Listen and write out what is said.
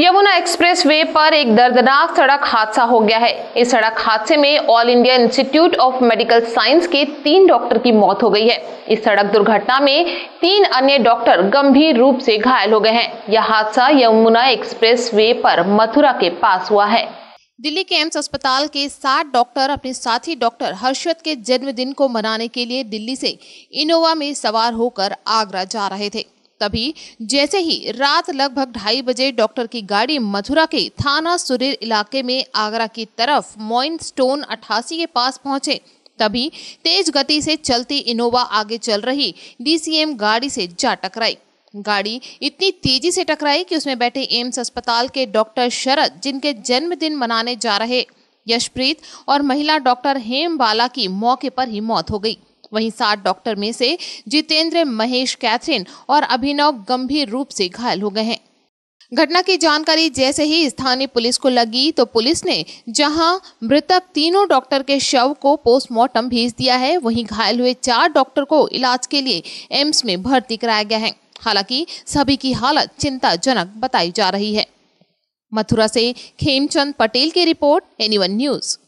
Yamuna express way पर एक दर्दनाक सड़क हादसा हो गया है। इस सड़क हादसे में All India Institute of Medical Science के तीन डॉक्टर की मौत हो गई है। इस सड़क दुर्घटना में तीन अन्य डॉक्टर गंभीर रूप से घायल हो गए हैं। यह हादसा यमुना एक्सप्रेस वे पर मथुरा के पास हुआ है। दिल्ली के एम्स अस्पताल के सात डॉक्टर अपने साथी डॉक्टर हर्षद के जन्मदिन को मनाने के लिए दिल्ली से इनोवा में सवार होकर आगरा जा रहे थे। तभी जैसे ही रात लगभग ढाई बजे डॉक्टर की गाड़ी मथुरा के थाना सुरीर इलाके में आगरा की तरफ़ मोइन स्टोन अठासी के पास पहुँचे, तभी तेज गति से चलती इनोवा आगे चल रही डीसीएम गाड़ी से जा टकराई। गाड़ी इतनी तेज़ी से टकराई कि उसमें बैठे एम्स अस्पताल के डॉक्टर शरद, जिनके जन्मदिन मनाने जा रहे, यशप्रीत और महिला डॉक्टर हेम बाला की मौके पर ही मौत हो गई। वहीं सात डॉक्टर में से जितेंद्र, महेश, कैथरीन और अभिनव गंभीर रूप से घायल हो गए हैं। घटना की जानकारी जैसे ही स्थानीय पुलिस को लगी तो पुलिस ने जहाँ मृतक तीनों डॉक्टर के शव को पोस्टमार्टम भेज दिया है, वहीं घायल हुए चार डॉक्टर को इलाज के लिए एम्स में भर्ती कराया गया है। हालाँकि सभी की हालत चिंताजनक बताई जा रही है। मथुरा से खेमचंद पटेल की रिपोर्ट, एनीवन न्यूज़।